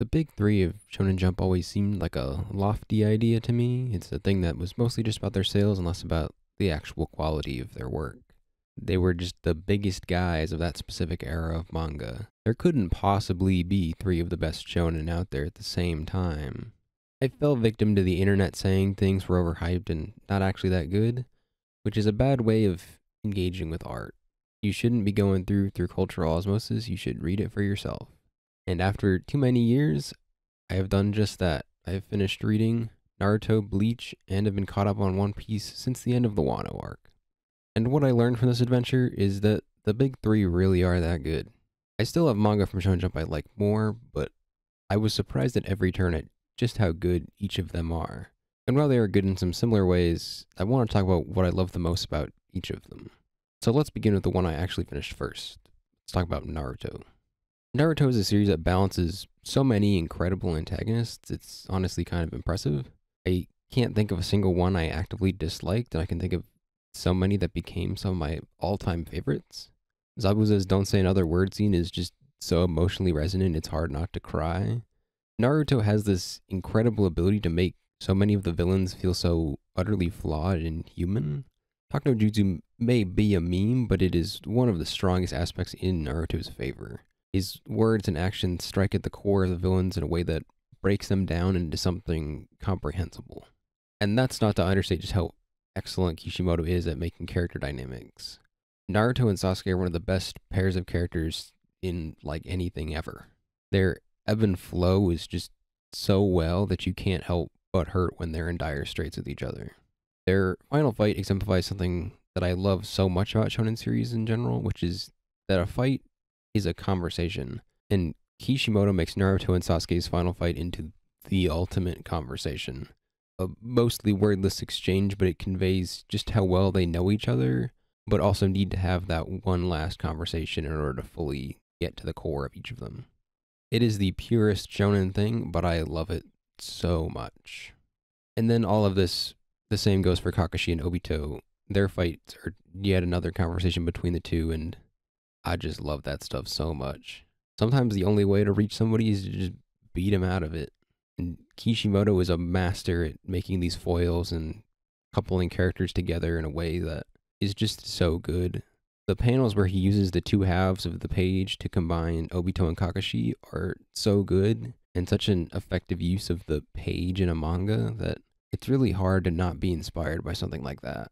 The big three of Shonen Jump always seemed like a lofty idea to me. It's a thing that was mostly just about their sales and less about the actual quality of their work. They were just the biggest guys of that specific era of manga. There couldn't possibly be three of the best shonen out there at the same time. I fell victim to the internet saying things were overhyped and not actually that good, which is a bad way of engaging with art. You shouldn't be going through through cultural osmosis, you should read it for yourself. And after too many years, I have done just that. I have finished reading Naruto, Bleach, and have been caught up on One Piece since the end of the Wano arc. And what I learned from this adventure is that the big three really are that good. I still have manga from Shonen Jump I like more, but I was surprised at every turn at just how good each of them are. And while they are good in some similar ways, I want to talk about what I love the most about each of them. So let's begin with the one I actually finished first. Let's talk about Naruto. Naruto is a series that balances so many incredible antagonists, it's honestly kind of impressive. I can't think of a single one I actively disliked, and I can think of so many that became some of my all time favorites. Zabuza's Don't Say Another Word scene is just so emotionally resonant, it's hard not to cry. Naruto has this incredible ability to make so many of the villains feel so utterly flawed and human. Talk Jutsu may be a meme, but it is one of the strongest aspects in Naruto's favor. His words and actions strike at the core of the villains in a way that breaks them down into something comprehensible. And that's not to understate just how excellent Kishimoto is at making character dynamics. Naruto and Sasuke are one of the best pairs of characters in like anything ever. Their ebb and flow is just so well that you can't help but hurt when they're in dire straits with each other. Their final fight exemplifies something that I love so much about shonen series in general, which is that a fight is a conversation. And Kishimoto makes Naruto and Sasuke's final fight into the ultimate conversation. A mostly wordless exchange, but it conveys just how well they know each other, but also need to have that one last conversation in order to fully get to the core of each of them. It is the purest shonen thing, but I love it so much. And then all of this, the same goes for Kakashi and Obito. Their fights are yet another conversation between the two, and I just love that stuff so much. Sometimes the only way to reach somebody is to just beat him out of it. And Kishimoto is a master at making these foils and coupling characters together in a way that is just so good. The panels where he uses the two halves of the page to combine Obito and Kakashi are so good and such an effective use of the page in a manga that it's really hard to not be inspired by something like that.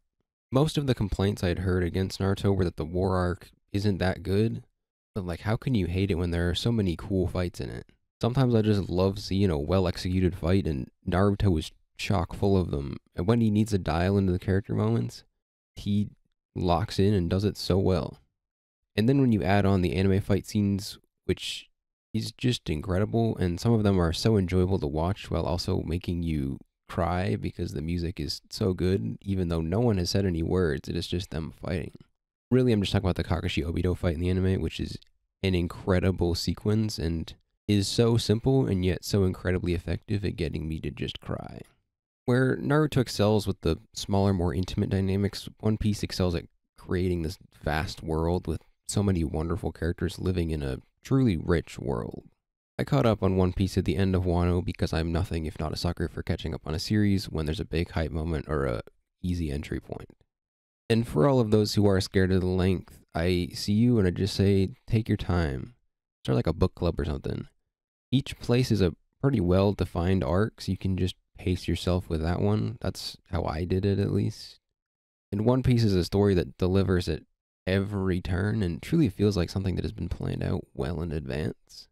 Most of the complaints I'd heard against Naruto were that the war arc isn't that good. But like, how can you hate it when there are so many cool fights in it? Sometimes I just love seeing a well executed fight, and Naruto is chock full of them. And when he needs to dial into the character moments, he locks in and does it so well. And then when you add on the anime fight scenes, which is just incredible, and some of them are so enjoyable to watch while also making you cry because the music is so good, even though no one has said any words, it is just them fighting really, I'm just talking about the Kakashi Obito fight in the anime, which is an incredible sequence and is so simple and yet so incredibly effective at getting me to just cry. Where Naruto excels with the smaller, more intimate dynamics, One Piece excels at creating this vast world with so many wonderful characters living in a truly rich world. I caught up on One Piece at the end of Wano because I'm nothing if not a sucker for catching up on a series when there's a big hype moment or a easy entry point. And for all of those who are scared of the length, I see you and I just say, take your time. Start like a book club or something. Each place is a pretty well defined arc, so you can just pace yourself with that one. That's how I did it, at least. And One Piece is a story that delivers at every turn and truly feels like something that has been planned out well in advance.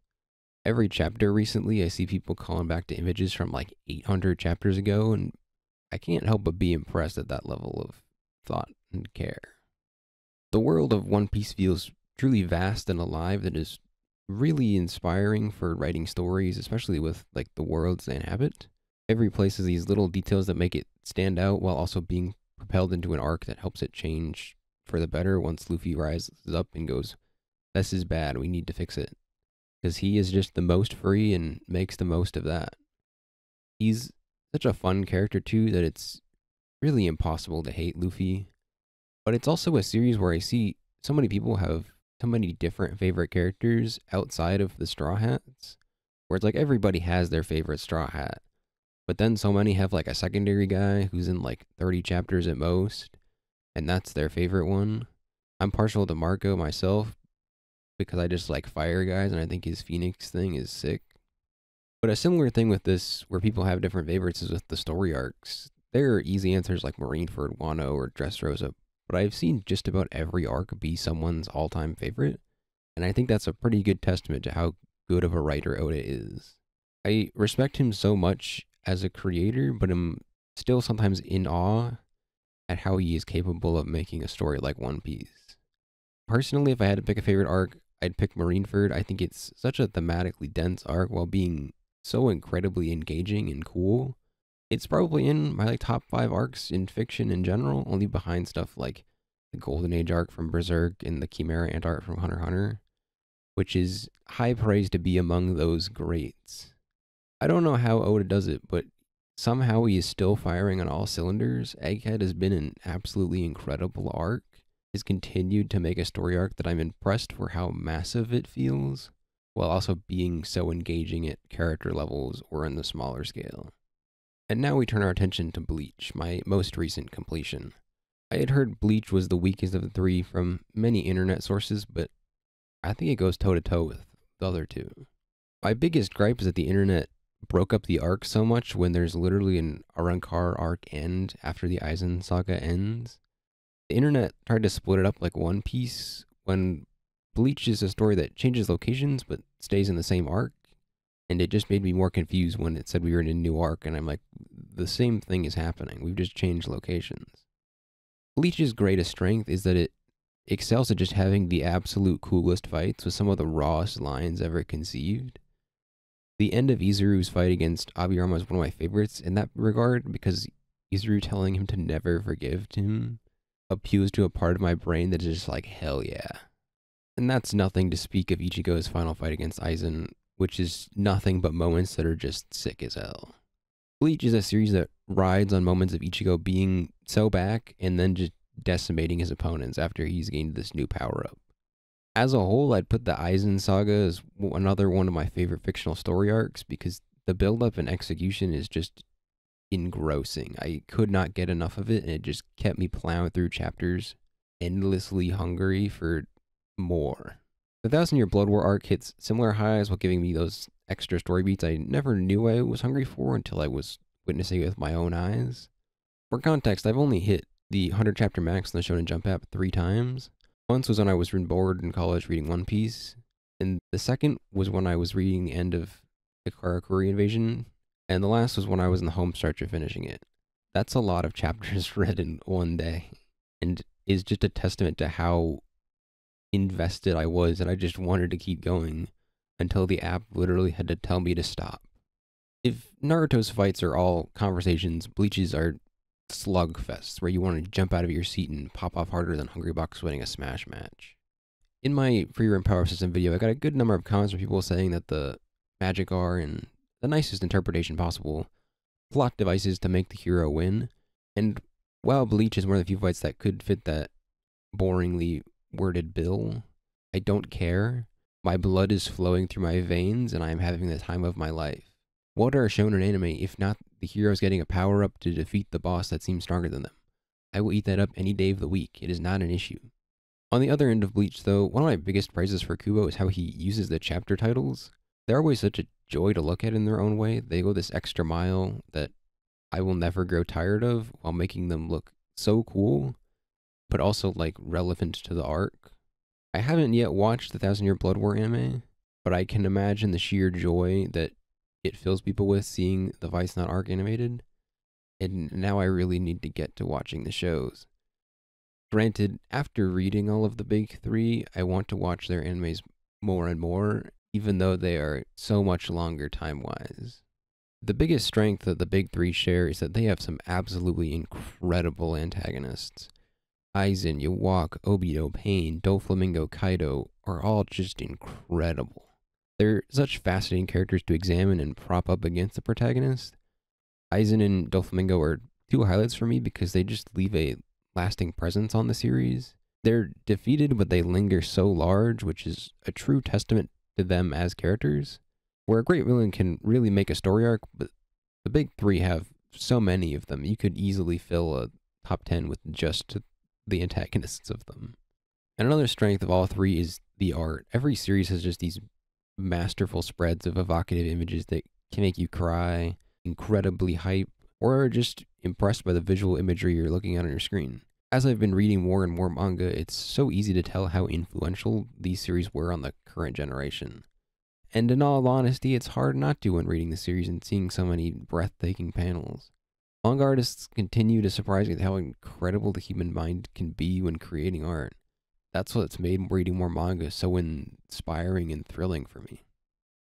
Every chapter recently, I see people calling back to images from like 800 chapters ago, and I can't help but be impressed at that level of thought and care. The world of One Piece feels truly vast and alive that is really inspiring for writing stories, especially with like the worlds they inhabit. Every place has these little details that make it stand out while also being propelled into an arc that helps it change for the better once Luffy rises up and goes, This is bad, we need to fix it. Because he is just the most free and makes the most of that. He's such a fun character too that it's really impossible to hate Luffy. But it's also a series where I see so many people have so many different favorite characters outside of the Straw Hats. where it's like everybody has their favorite Straw Hat, but then so many have like a secondary guy who's in like 30 chapters at most, and that's their favorite one. I'm partial to Marco myself because I just like fire guys and I think his Phoenix thing is sick. But a similar thing with this, where people have different favorites, is with the story arcs. There are easy answers like Marineford, Wano, or Dressrosa, but I've seen just about every arc be someone's all time favorite, and I think that's a pretty good testament to how good of a writer Oda is. I respect him so much as a creator, but I'm still sometimes in awe at how he is capable of making a story like One Piece. Personally, if I had to pick a favorite arc, I'd pick Marineford. I think it's such a thematically dense arc while being so incredibly engaging and cool. It's probably in my like top five arcs in fiction in general, only behind stuff like the Golden Age arc from Berserk and the Chimera Ant arc from Hunter Hunter, which is high praise to be among those greats. I don't know how Oda does it, but somehow he is still firing on all cylinders. Egghead has been an absolutely incredible arc. Has continued to make a story arc that I'm impressed for how massive it feels, while also being so engaging at character levels or in the smaller scale. And now we turn our attention to Bleach, my most recent completion. I had heard Bleach was the weakest of the three from many internet sources, but I think it goes toe to toe with the other two. My biggest gripe is that the internet broke up the arc so much when there's literally an Arrancar arc end after the Aizen saga ends. The internet tried to split it up like One Piece when Bleach is a story that changes locations but stays in the same arc. And it just made me more confused when it said we were in a new arc, and I'm like, the same thing is happening. We've just changed locations. Bleach's greatest strength is that it excels at just having the absolute coolest fights with some of the rawest lines ever conceived the end of Izuru's fight against Abirama is one of my favorites in that regard because Izuru telling him to never forgive him appeals to a part of my brain that is just like, hell yeah. And that's nothing to speak of Ichigo's final fight against Aizen, which is nothing but moments that are just sick as hell. Bleach is a series that rides on moments of Ichigo being so back and then just decimating his opponents after he's gained this new power up as a whole, I'd put the Aizen saga as another one of my favorite fictional story arcs because the build up and execution is just engrossing. I could not get enough of it, and it just kept me plowing through chapters, endlessly hungry for more. The Thousand Year Blood War arc hits similar highs while giving me those extra story beats I never knew I was hungry for until I was witnessing it with my own eyes. For context, I've only hit the 100 chapter max in the Shonen Jump app three times, once was when I was bored in college reading One Piece, and the second was when I was reading the end of the Karakura Invasion, and the last was when I was in the home stretch of finishing it. That's a lot of chapters read in one day, and is just a testament to how invested I was that I just wanted to keep going until the app literally had to tell me to stop. If Naruto's fights are all conversations, Bleach's are slugfests where you want to jump out of your seat and pop off harder than Hungrybox winning a Smash match. In my Frieren Power System video, I got a good number of comments from people saying that the magic are, in the nicest interpretation possible, plot devices to make the hero win. And while Bleach is one of the few fights that could fit that boringly worded bill, I don't care. My blood is flowing through my veins and I am having the time of my life. What are shonen anime if not the heroes getting a power up to defeat the boss that seems stronger than them? I will eat that up any day of the week. It is not an issue. On the other end of Bleach, though, one of my biggest prizes for Kubo is how he uses the chapter titles. They're always such a joy to look at in their own way. They go this extra mile that I will never grow tired of while making them look so cool, but also like relevant to the arc. I haven't yet watched the Thousand Year Blood War anime, but I can imagine the sheer joy that it fills people with seeing the Vice Not arc animated. And now I really need to get to watching the shows. Granted, after reading all of the big three, I want to watch their animes more and more, even though they are so much longer time wise. The biggest strength that the big three share is that they have some absolutely incredible antagonists. Aizen, Yhwach, Obito, Pain, Doflamingo, Kaido are all just incredible. They're such fascinating characters to examine and prop up against the protagonist. Aizen and Doflamingo are two highlights for me because they just leave a lasting presence on the series. They're defeated, but they linger so large, which is a true testament to them as characters. where a great villain can really make a story arc, but the big three have so many of them. You could easily fill a top 10 with just the antagonists of them. And another strength of all three is the art. Every series has just these masterful spreads of evocative images that can make you cry, incredibly hype, or just impressed by the visual imagery you're looking at on your screen. As I've been reading more and more manga, it's so easy to tell how influential these series were on the current generation. And in all honesty, it's hard not to when reading the series and seeing so many breathtaking panels. Manga artists continue to surprise me with how incredible the human mind can be when creating art. That's what's made reading more manga so inspiring and thrilling for me.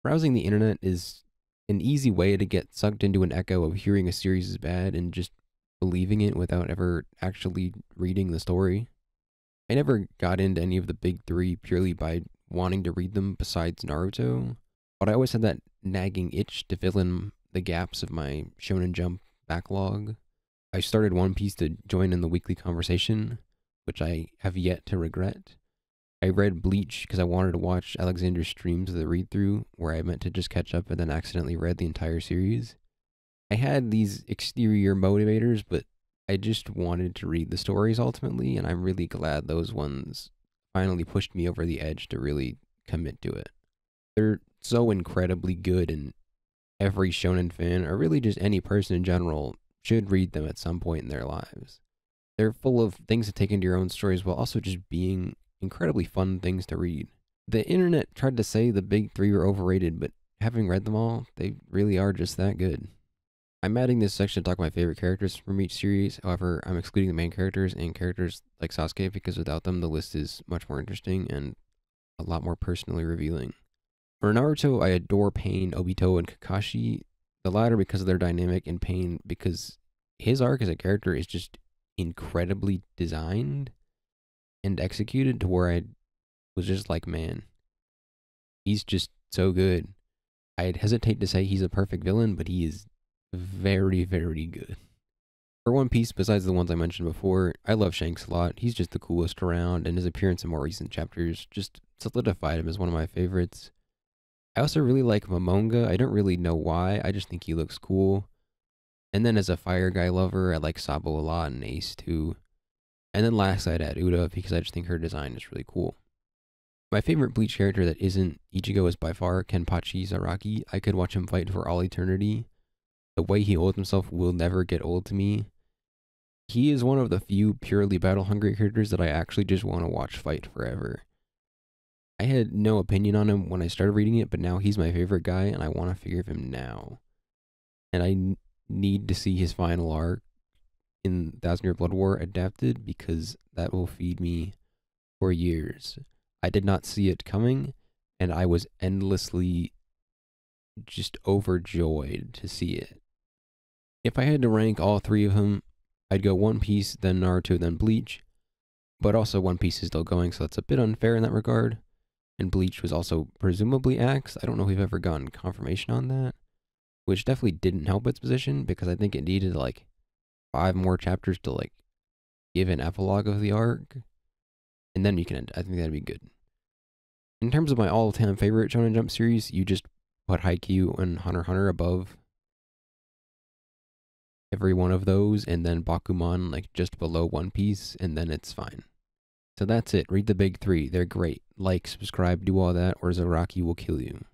Browsing the internet is an easy way to get sucked into an echo of hearing a series is bad and just believing it without ever actually reading the story. I never got into any of the big three purely by wanting to read them besides Naruto, but I always had that nagging itch to fill in the gaps of my Shonen Jump backlog. I started One Piece to join in the weekly conversation, which I have yet to regret. I read Bleach because I wanted to watch Alexander's streams of the read through, where I meant to just catch up and then accidentally read the entire series. I had these exterior motivators, but I just wanted to read the stories ultimately, and I'm really glad those ones finally pushed me over the edge to really commit to it. They're so incredibly good, and every shonen fan, or really just any person in general, should read them at some point in their lives. They're full of things to take into your own stories while also just being incredibly fun things to read. The internet tried to say the big three were overrated, but having read them all, they really are just that good. I'm adding this section to talk about my favorite characters from each series. However, I'm excluding the main characters and characters like Sasuke because without them, the list is much more interesting and a lot more personally revealing. For Naruto, I adore Pain, Obito, and Kakashi. The latter because of their dynamic, and Pain because his arc as a character is just incredibly designed and executed to where I was just like, man, he's just so good. I'd hesitate to say he's a perfect villain, but he is very, very good. For One Piece, besides the ones I mentioned before, I love Shanks a lot. He's just the coolest around, and his appearance in more recent chapters just solidified him as one of my favorites. I also really like Momonga. I don't really know why, I just think he looks cool. And then as a Fire Guy lover, I like Sabo a lot and Ace too. And then last I'd add Uta because I just think her design is really cool. My favorite Bleach character that isn't Ichigo is by far Kenpachi Zaraki. I could watch him fight for all eternity the way he holds himself will never get old to me. He is one of the few purely battle hungry characters that I actually just want to watch fight forever. I had no opinion on him when I started reading it, but now he's my favorite guy and I want to figure him now. And I n- need to see his final arc in Thousand Year Blood War adapted because that will feed me for years. I did not see it coming and I was endlessly just overjoyed to see it. If I had to rank all three of them, I'd go One Piece, then Naruto, then Bleach. But also One Piece is still going, so that's a bit unfair in that regard. And Bleach was also presumably axed. I don't know if we've ever gotten confirmation on that. Which definitely didn't help its position because I think it needed like five more chapters to like give an epilogue of the arc. And then you can end. I think that'd be good. In terms of my all-time favorite Shonen Jump series, you just put Haikyuu and Hunter Hunter above every one of those and then Bakuman like just below One Piece and then it's fine. So that's it. Read the big three. They're great. Like, subscribe, do all that, or Zaraki will kill you.